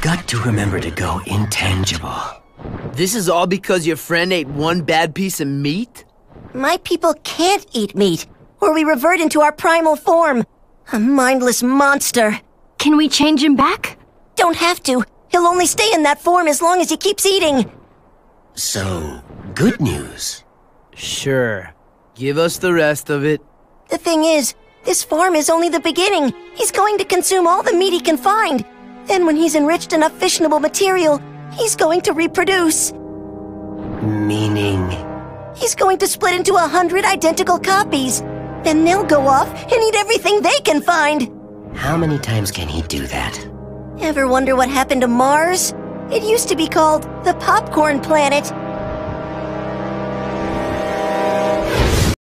got to remember to go intangible. This is all because your friend ate one bad piece of meat? My people can't eat meat, or we revert into our primal form. A mindless monster. Can we change him back? Don't have to. He'll only stay in that form as long as he keeps eating. So, good news. Sure. Give us the rest of it. The thing is, this farm is only the beginning. He's going to consume all the meat he can find. Then when he's enriched enough fissionable material, he's going to reproduce. Meaning. He's going to split into a hundred identical copies. Then they'll go off and eat everything they can find. How many times can he do that? Ever wonder what happened to Mars? It used to be called the Popcorn Planet.